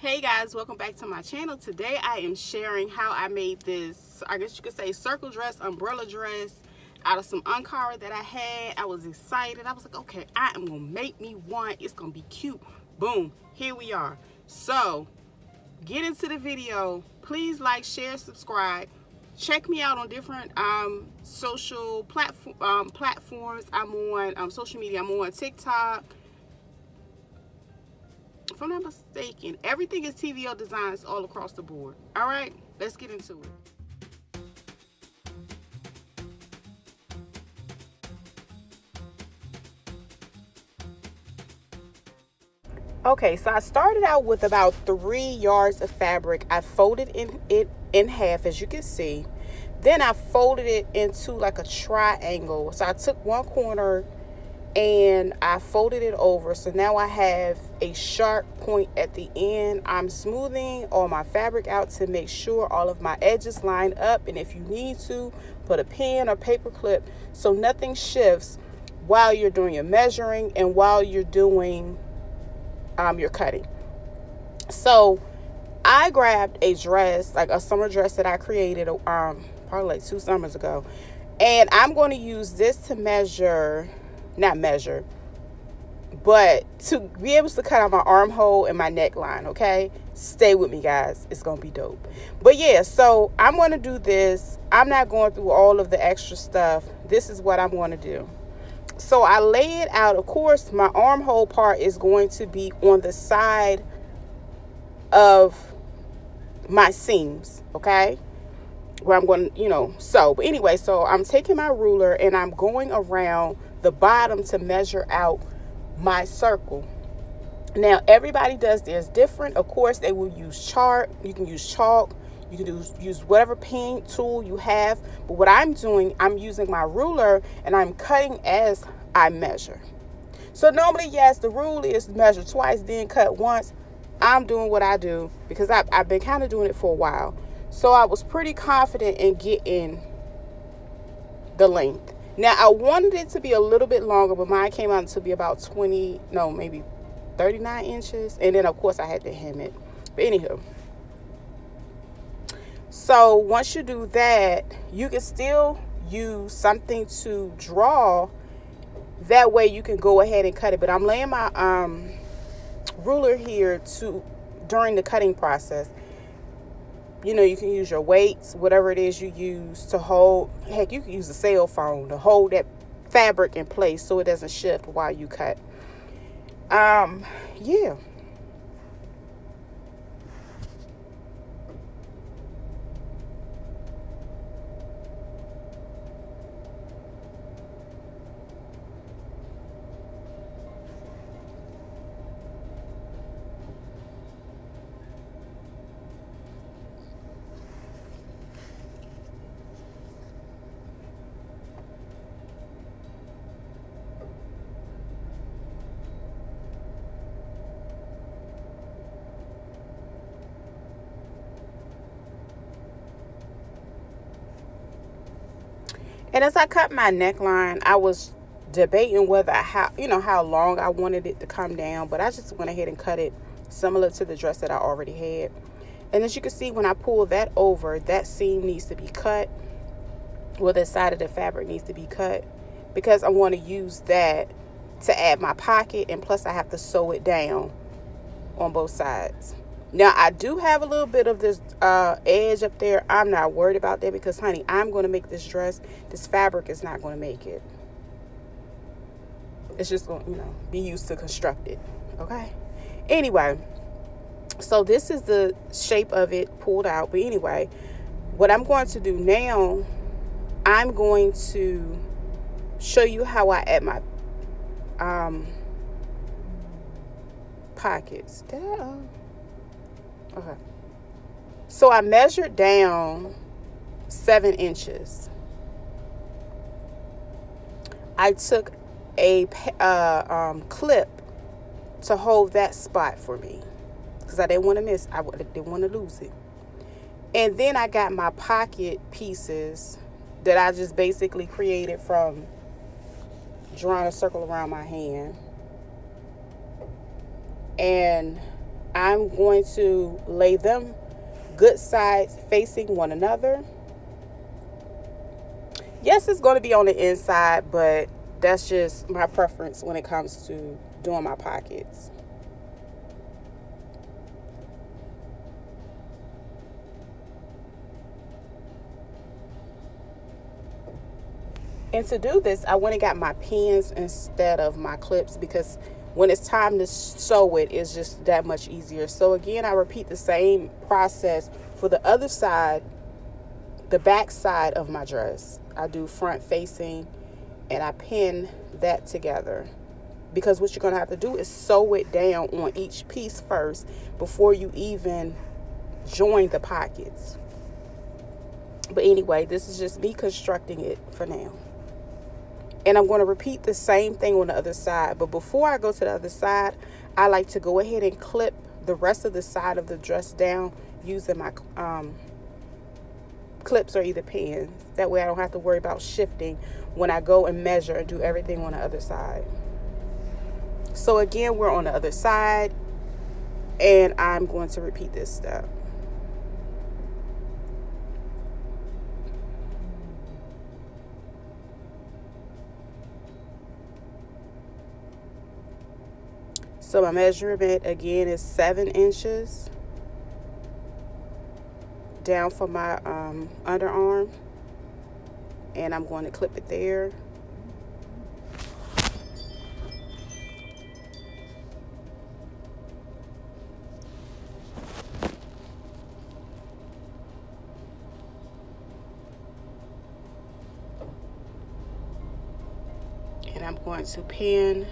Hey guys, welcome back to my channel. Today I am sharing how I made this, I guess you could say circle dress, umbrella dress out of some Ankara that I had. I was excited. I was like, okay, I am gonna make me one. It's gonna be cute. Boom, here we are. So, get into the video. Please like, share, subscribe. Check me out on different um, social platform, um, platforms. I'm on um, social media. I'm on TikTok, if I'm not mistaken, everything is TVL designs all across the board. All right, let's get into it. Okay, so I started out with about three yards of fabric. I folded in it in half, as you can see. Then I folded it into like a triangle. So I took one corner and I folded it over. So now I have a sharp point at the end. I'm smoothing all my fabric out to make sure all of my edges line up. And if you need to put a pen or paper clip so nothing shifts while you're doing your measuring and while you're doing um, your cutting. So I grabbed a dress like a summer dress that I created um, probably like two summers ago. And I'm going to use this to measure not measure, but to be able to cut out my armhole and my neckline, okay? Stay with me, guys. It's going to be dope. But yeah, so I'm going to do this. I'm not going through all of the extra stuff. This is what I'm going to do. So I lay it out. Of course, my armhole part is going to be on the side of my seams, okay? Where I'm going to, you know, sew. But anyway, so I'm taking my ruler and I'm going around the bottom to measure out my circle. Now, everybody does theirs different. Of course, they will use chart. You can use chalk. You can do, use whatever paint tool you have. But what I'm doing, I'm using my ruler and I'm cutting as I measure. So normally, yes, the rule is measure twice, then cut once. I'm doing what I do because I've, I've been kind of doing it for a while. So I was pretty confident in getting the length. Now, I wanted it to be a little bit longer, but mine came out to be about 20, no, maybe 39 inches. And then, of course, I had to hem it. But anywho. So once you do that, you can still use something to draw. That way you can go ahead and cut it. But I'm laying my um, ruler here to during the cutting process you know, you can use your weights, whatever it is you use to hold. Heck, you can use a cell phone to hold that fabric in place so it doesn't shift while you cut. Um, yeah. And as I cut my neckline, I was debating whether how you know how long I wanted it to come down, but I just went ahead and cut it similar to the dress that I already had. And as you can see, when I pull that over, that seam needs to be cut. Well, the side of the fabric needs to be cut because I want to use that to add my pocket and plus I have to sew it down on both sides. Now, I do have a little bit of this uh, edge up there. I'm not worried about that because, honey, I'm going to make this dress. This fabric is not going to make it. It's just going to, you know, be used to construct it. Okay? Anyway, so this is the shape of it pulled out. But anyway, what I'm going to do now, I'm going to show you how I add my um, pockets. Um, Okay. So I measured down seven inches. I took a uh, um, clip to hold that spot for me because I didn't want to miss. I didn't want to lose it. And then I got my pocket pieces that I just basically created from drawing a circle around my hand. And I'm going to lay them good sides facing one another. Yes, it's going to be on the inside, but that's just my preference when it comes to doing my pockets. And to do this, I went and got my pins instead of my clips because when it's time to sew it, it's just that much easier. So again, I repeat the same process for the other side, the back side of my dress. I do front facing and I pin that together because what you're going to have to do is sew it down on each piece first before you even join the pockets. But anyway, this is just me constructing it for now. And I'm going to repeat the same thing on the other side. But before I go to the other side, I like to go ahead and clip the rest of the side of the dress down using my um, clips or either pins. That way I don't have to worry about shifting when I go and measure and do everything on the other side. So again, we're on the other side and I'm going to repeat this step. So my measurement again is seven inches down for my um, underarm and I'm going to clip it there. And I'm going to pin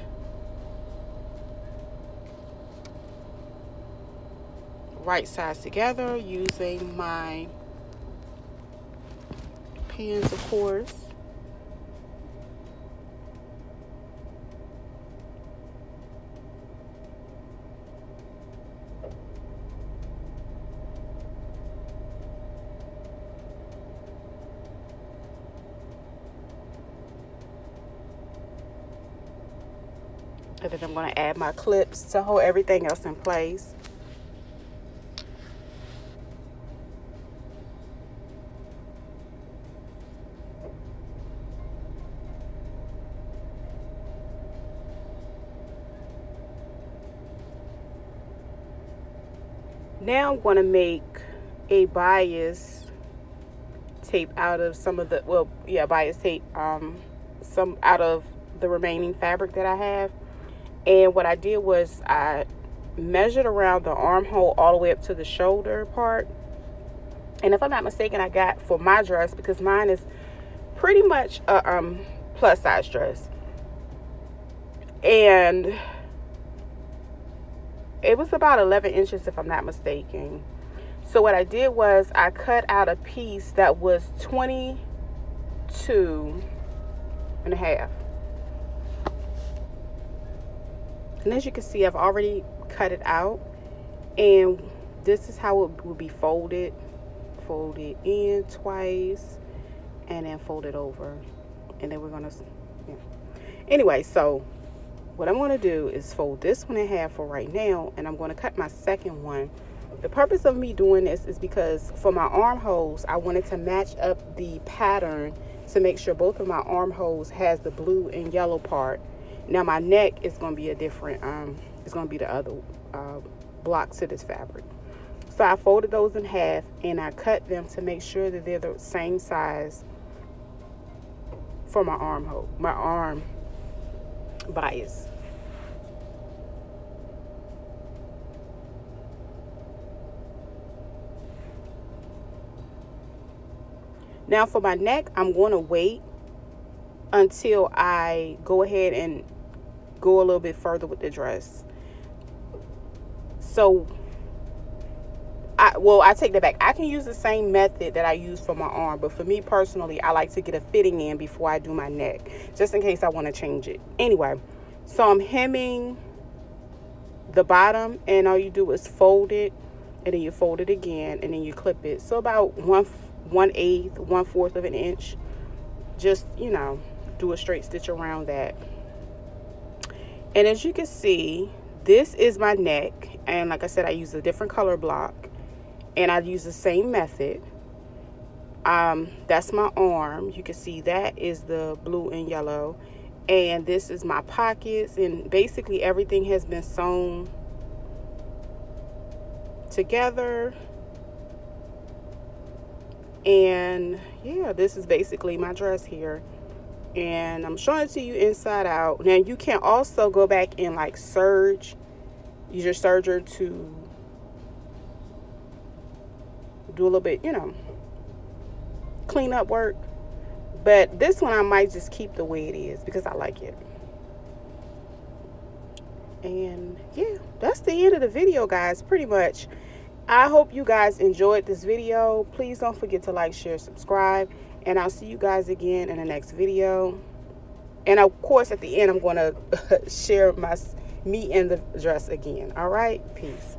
right sides together using my pins, of course. And then I'm going to add my clips to hold everything else in place. Now I'm going to make a bias tape out of some of the well yeah bias tape um some out of the remaining fabric that I have. And what I did was I measured around the armhole all the way up to the shoulder part. And if I'm not mistaken I got for my dress because mine is pretty much a um, plus size dress. And it was about 11 inches if I'm not mistaken. So what I did was I cut out a piece that was 22 and a half. And as you can see, I've already cut it out. And this is how it will be folded. Folded in twice and then fold it over. And then we're gonna, yeah. Anyway, so what I'm going to do is fold this one in half for right now and I'm going to cut my second one. The purpose of me doing this is because for my armholes I wanted to match up the pattern to make sure both of my armholes has the blue and yellow part. Now my neck is going to be a different um it's going to be the other uh, blocks to this fabric. So I folded those in half and I cut them to make sure that they're the same size for my armhole my arm bias Now for my neck, I'm going to wait until I go ahead and go a little bit further with the dress. So, I, well, I take that back. I can use the same method that I use for my arm, but for me personally, I like to get a fitting in before I do my neck, just in case I want to change it. Anyway, so I'm hemming the bottom, and all you do is fold it, and then you fold it again, and then you clip it. So about one one eighth, one fourth of an inch. Just, you know, do a straight stitch around that. And as you can see, this is my neck and like I said I use a different color block and I use the same method. Um, that's my arm. You can see that is the blue and yellow. And this is my pockets. And basically everything has been sewn together. And yeah this is basically my dress here. And I'm showing it to you inside out. Now you can also go back and like serge use your serger to do a little bit you know clean up work. But this one I might just keep the way it is because I like it. And yeah that's the end of the video guys pretty much. I hope you guys enjoyed this video. Please don't forget to like share subscribe and I'll see you guys again in the next video. And of course at the end I'm going to share my me in the dress again. All right? Peace